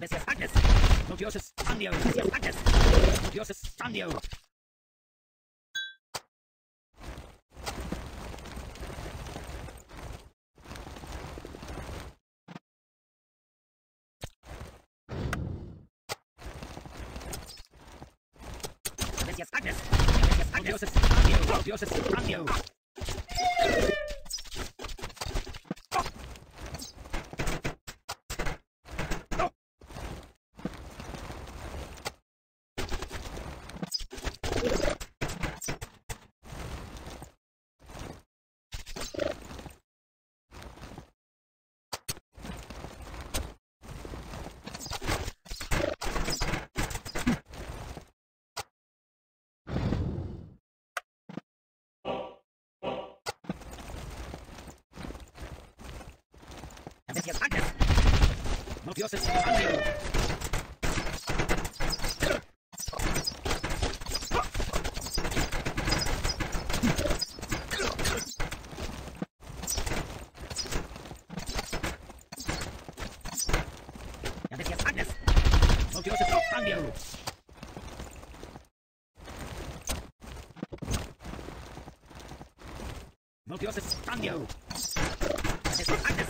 Abesias Agnes. Notiosus Andio. Abesias Agnes. Notiosus Andio. Abesias Agnes. Abesias Agnes. Notiosus Andio. Notiosus Andio. Abesias los dioses. Ya decías antes, los dioses no cambian. Los dioses cambian. Ya decías antes.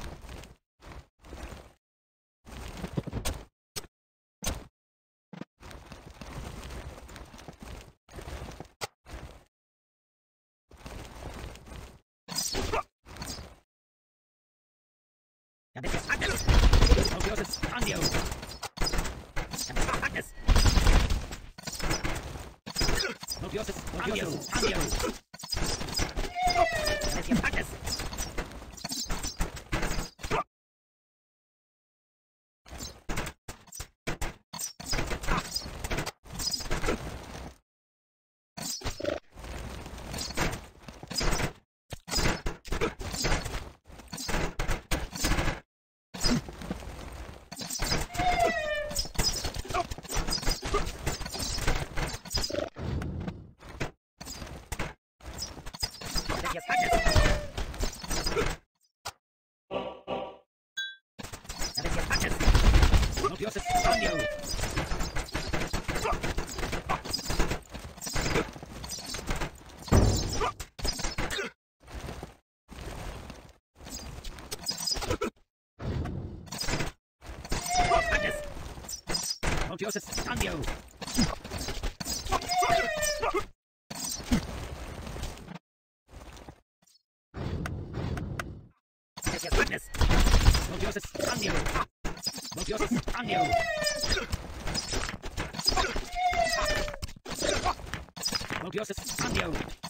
Abesias Agnes. Notiosus Andio. Abesias Agnes. Notiosus Andio. Abesias Agnes. Abesias Agnes. Notiosus Andio. Agnes. Notiosus Andio. Abesias Agnes. Notiosus Andio. Notiosus Andio. Notiosus Andio.